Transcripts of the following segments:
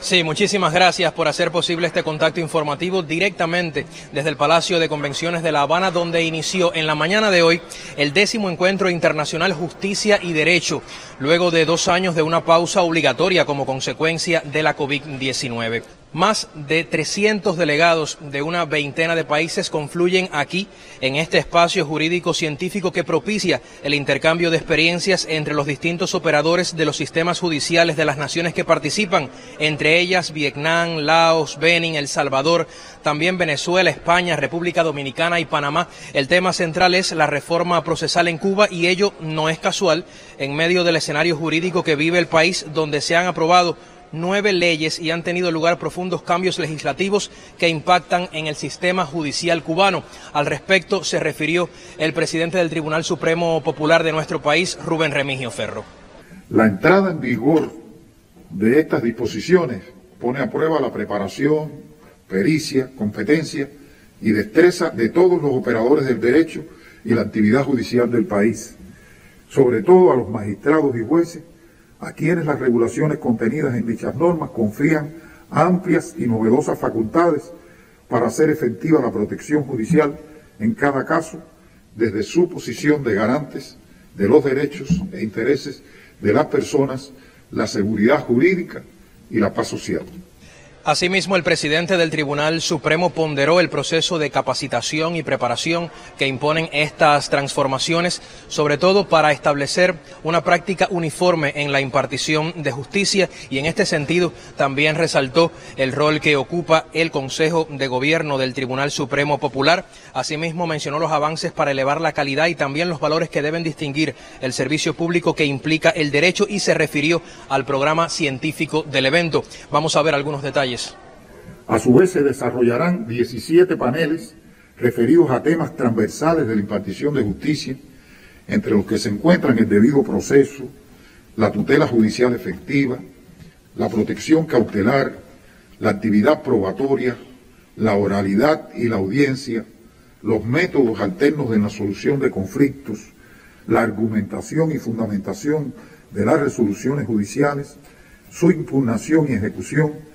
Sí, muchísimas gracias por hacer posible este contacto informativo directamente desde el Palacio de Convenciones de La Habana, donde inició en la mañana de hoy el décimo encuentro internacional Justicia y Derecho, luego de dos años de una pausa obligatoria como consecuencia de la COVID-19. Más de 300 delegados de una veintena de países confluyen aquí en este espacio jurídico científico que propicia el intercambio de experiencias entre los distintos operadores de los sistemas judiciales de las naciones que participan, entre ellas Vietnam, Laos, Benin, El Salvador, también Venezuela, España, República Dominicana y Panamá. El tema central es la reforma procesal en Cuba y ello no es casual en medio del escenario jurídico que vive el país donde se han aprobado nueve leyes y han tenido lugar profundos cambios legislativos que impactan en el sistema judicial cubano. Al respecto se refirió el presidente del Tribunal Supremo Popular de nuestro país, Rubén Remigio Ferro. La entrada en vigor de estas disposiciones pone a prueba la preparación, pericia, competencia y destreza de todos los operadores del derecho y la actividad judicial del país, sobre todo a los magistrados y jueces a quienes las regulaciones contenidas en dichas normas confían amplias y novedosas facultades para hacer efectiva la protección judicial en cada caso desde su posición de garantes de los derechos e intereses de las personas, la seguridad jurídica y la paz social. Asimismo, el presidente del Tribunal Supremo ponderó el proceso de capacitación y preparación que imponen estas transformaciones, sobre todo para establecer una práctica uniforme en la impartición de justicia y en este sentido también resaltó el rol que ocupa el Consejo de Gobierno del Tribunal Supremo Popular. Asimismo, mencionó los avances para elevar la calidad y también los valores que deben distinguir el servicio público que implica el derecho y se refirió al programa científico del evento. Vamos a ver algunos detalles. A su vez se desarrollarán 17 paneles referidos a temas transversales de la impartición de justicia, entre los que se encuentran el debido proceso, la tutela judicial efectiva, la protección cautelar, la actividad probatoria, la oralidad y la audiencia, los métodos alternos en la solución de conflictos, la argumentación y fundamentación de las resoluciones judiciales, su impugnación y ejecución,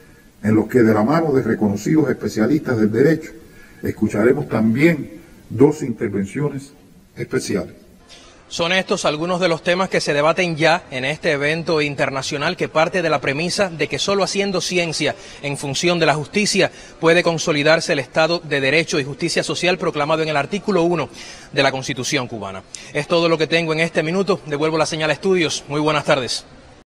en los que de la mano de reconocidos especialistas del derecho escucharemos también dos intervenciones especiales. Son estos algunos de los temas que se debaten ya en este evento internacional que parte de la premisa de que solo haciendo ciencia en función de la justicia puede consolidarse el Estado de Derecho y Justicia Social proclamado en el artículo 1 de la Constitución cubana. Es todo lo que tengo en este minuto. Devuelvo la señal a estudios. Muy buenas tardes.